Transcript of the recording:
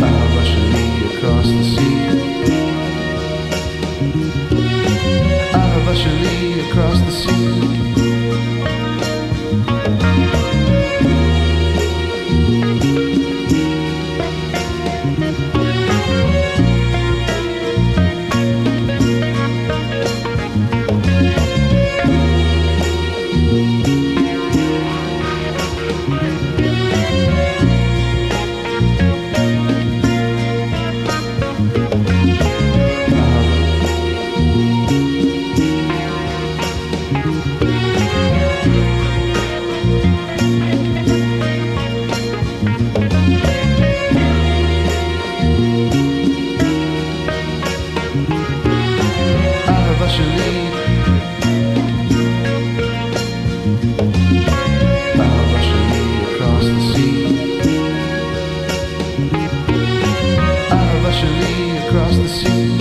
I rush across the sea see.